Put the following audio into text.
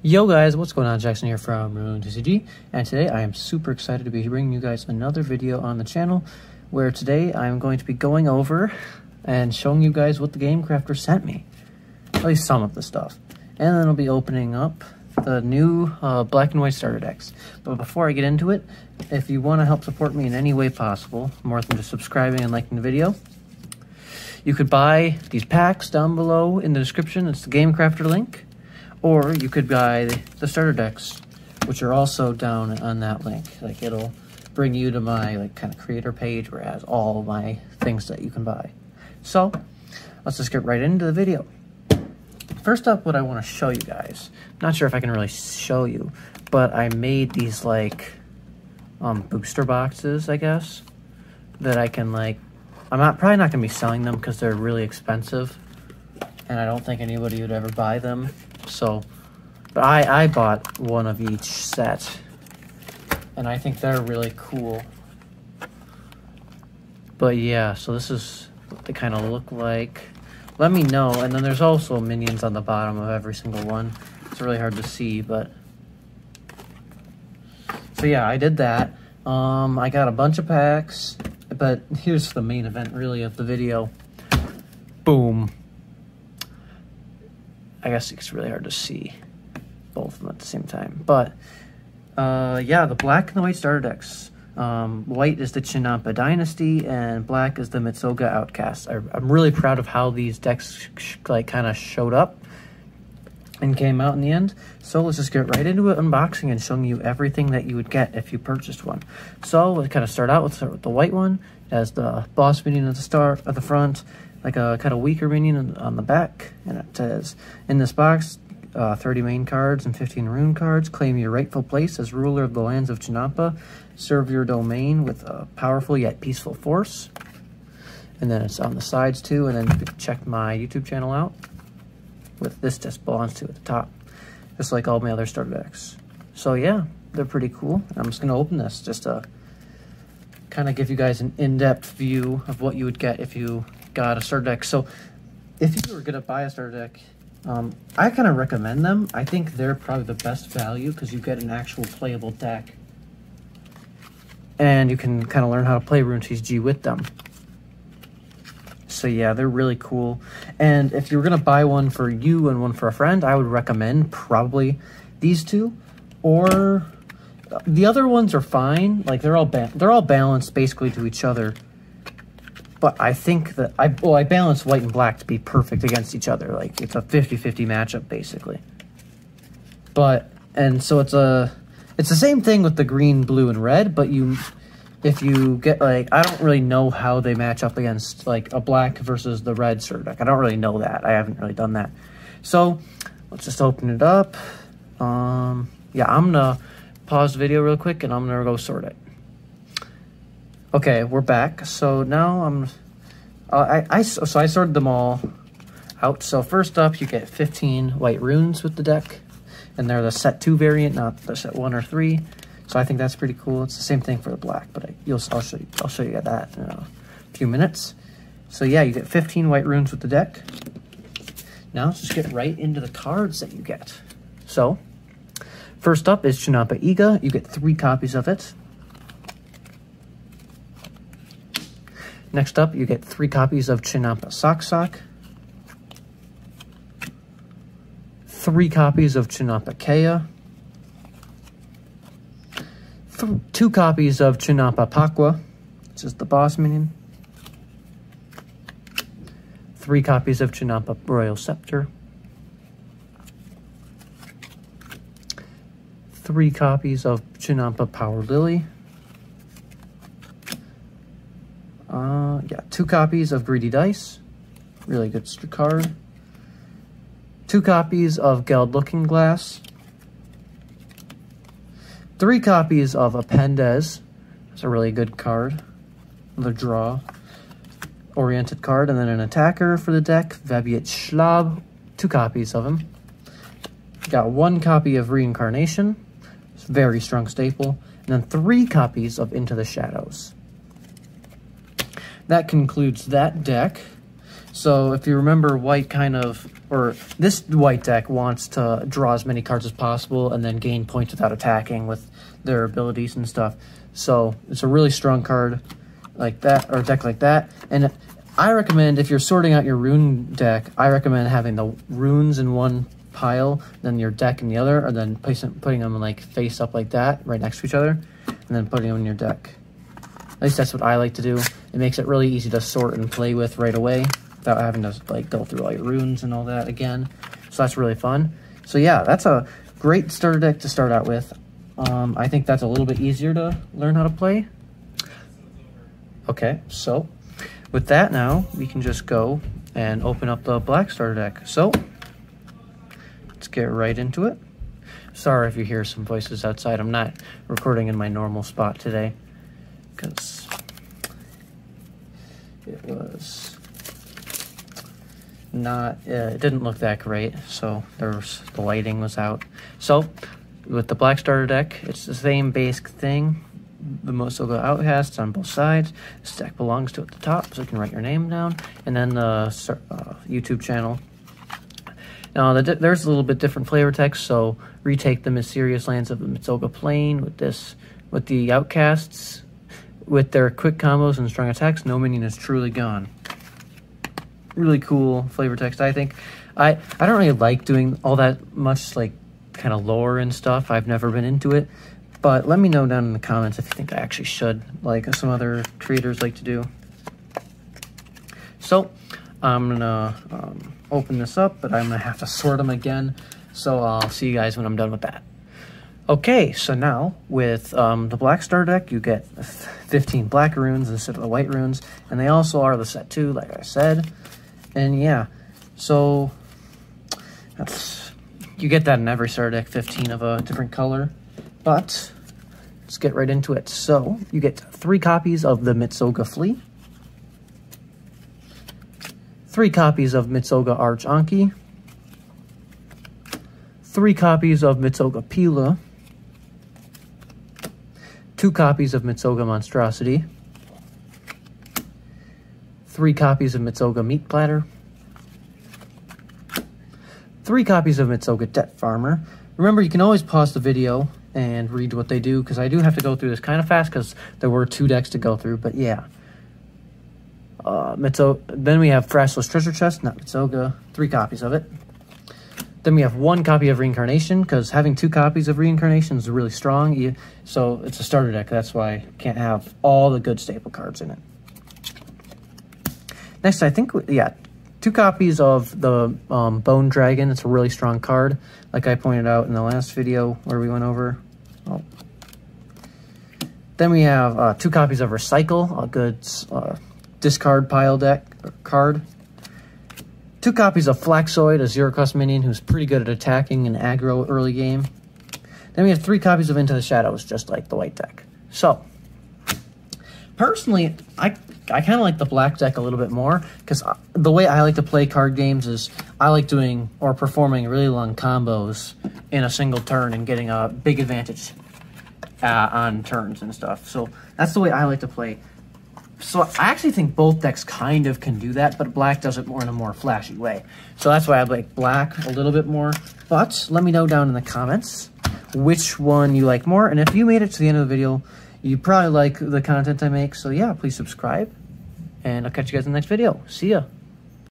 Yo guys, what's going on? Jackson here from Rune TCG, and today I am super excited to be bringing you guys another video on the channel, where today I'm going to be going over and showing you guys what the Game Crafter sent me. At least some of the stuff. And then I'll be opening up the new uh, black and white starter decks. But before I get into it, if you want to help support me in any way possible, more than just subscribing and liking the video, you could buy these packs down below in the description. It's the Game Crafter link. Or you could buy the starter decks, which are also down on that link. Like it'll bring you to my like kind of creator page where it has all my things that you can buy. So let's just get right into the video. First up, what I want to show you guys. Not sure if I can really show you, but I made these like um, booster boxes, I guess, that I can like. I'm not probably not gonna be selling them because they're really expensive, and I don't think anybody would ever buy them so, but I, I bought one of each set. And I think they're really cool. But yeah, so this is what they kind of look like. Let me know. And then there's also minions on the bottom of every single one. It's really hard to see, but... So yeah, I did that. Um, I got a bunch of packs. But here's the main event, really, of the video. Boom. I guess it's really hard to see both of them at the same time. But uh, yeah, the black and the white starter decks. Um, white is the Chinampa Dynasty, and black is the Mitsoga Outcast. I, am really proud of how these decks like kind of showed up and came out in the end. So let's just get right into it, unboxing and showing you everything that you would get if you purchased one. So let's kind of start out. Let's start with the white one. It has the boss meeting at the start, at the front, like a kind of weaker minion on the back. And it says, in this box, uh, 30 main cards and 15 rune cards. Claim your rightful place as ruler of the lands of Chinampa. Serve your domain with a powerful yet peaceful force. And then it's on the sides too. And then check my YouTube channel out with this disc belongs to at the top. Just like all my other starter decks. So yeah, they're pretty cool. I'm just going to open this just to kind of give you guys an in-depth view of what you would get if you got a starter deck. So if you were going to buy a starter deck, um, I kind of recommend them. I think they're probably the best value because you get an actual playable deck. And you can kind of learn how to play Rune G with them. So yeah, they're really cool. And if you're going to buy one for you and one for a friend, I would recommend probably these two. Or the other ones are fine. Like they're all they're all balanced basically to each other. But I think that I well I balance white and black to be perfect against each other. Like it's a 50-50 matchup basically. But and so it's a it's the same thing with the green, blue, and red, but you if you get like I don't really know how they match up against like a black versus the red sort deck. I don't really know that. I haven't really done that. So let's just open it up. Um yeah, I'm gonna pause the video real quick and I'm gonna go sort it. Okay, we're back. So now I'm, uh, I, I, so I sorted them all out. So first up, you get 15 white runes with the deck, and they're the set two variant, not the set one or three. So I think that's pretty cool. It's the same thing for the black, but I, you'll, I'll show you, I'll show you that in a few minutes. So yeah, you get 15 white runes with the deck. Now let's just get right into the cards that you get. So, first up is Chinampa Iga. You get three copies of it. Next up, you get three copies of Chinampa Sock Sock, three copies of Chinampa Kea, two copies of Chinampa Pakwa, which is the boss minion, three copies of Chinampa Royal Scepter, three copies of Chinampa Power Lily, Yeah, two copies of Greedy Dice. Really good card. Two copies of Geld Looking Glass. Three copies of Appendes. It's a really good card. Another draw. Oriented card. And then an attacker for the deck. Vabiet Schlab. Two copies of him. Got one copy of Reincarnation. Very strong staple. And then three copies of Into the Shadows that concludes that deck. So if you remember, white kind of, or this white deck wants to draw as many cards as possible and then gain points without attacking with their abilities and stuff. So it's a really strong card like that, or deck like that. And I recommend, if you're sorting out your rune deck, I recommend having the runes in one pile, then your deck in the other, or then placing, putting them like face up like that, right next to each other, and then putting them in your deck. At least that's what I like to do. It makes it really easy to sort and play with right away without having to like go through all your runes and all that again. So that's really fun. So yeah, that's a great starter deck to start out with. Um, I think that's a little bit easier to learn how to play. Okay, so with that now, we can just go and open up the black starter deck. So let's get right into it. Sorry if you hear some voices outside. I'm not recording in my normal spot today because it was not uh, it didn't look that great so there's the lighting was out. So with the black starter deck it's the same basic thing. The Mitsoga outcasts on both sides Stack belongs to at the top so you can write your name down and then the uh, youtube channel. Now the there's a little bit different flavor text so retake the mysterious lands of the Mitsoga Plain with this with the outcasts with their quick combos and strong attacks, no minion is truly gone. Really cool flavor text, I think. I, I don't really like doing all that much, like, kind of lore and stuff. I've never been into it. But let me know down in the comments if you think I actually should, like some other creators like to do. So, I'm going to um, open this up, but I'm going to have to sort them again. So I'll see you guys when I'm done with that. Okay, so now with um, the Black Star deck, you get 15 black runes instead of the white runes, and they also are the set two, like I said. And yeah, so that's you get that in every star deck, 15 of a different color. But let's get right into it. So you get three copies of the Mitsoga Flea, three copies of Mitsoga Arch Anki, three copies of Mitsoga Pila, two copies of Mitsoga Monstrosity, three copies of Mitsoga Meat Platter, three copies of Mitsoga Debt Farmer. Remember, you can always pause the video and read what they do, because I do have to go through this kind of fast, because there were two decks to go through, but yeah. Uh, Mitso then we have Thrashless Treasure Chest, not Mitsoga, three copies of it. Then we have one copy of Reincarnation, because having two copies of Reincarnation is really strong. You, so it's a starter deck. That's why I can't have all the good staple cards in it. Next, I think, we, yeah, two copies of the um, Bone Dragon. It's a really strong card, like I pointed out in the last video where we went over. Oh. Then we have uh, two copies of Recycle, a good uh, discard pile deck card. Two copies of Flaxoid, a zero cost minion who's pretty good at attacking and aggro early game. Then we have three copies of Into the Shadows, just like the white deck. So, personally, I I kind of like the black deck a little bit more because the way I like to play card games is I like doing or performing really long combos in a single turn and getting a big advantage uh, on turns and stuff. So that's the way I like to play. So I actually think both decks kind of can do that, but black does it more in a more flashy way. So that's why I like black a little bit more. But let me know down in the comments which one you like more. And if you made it to the end of the video, you probably like the content I make. So yeah, please subscribe. And I'll catch you guys in the next video. See ya.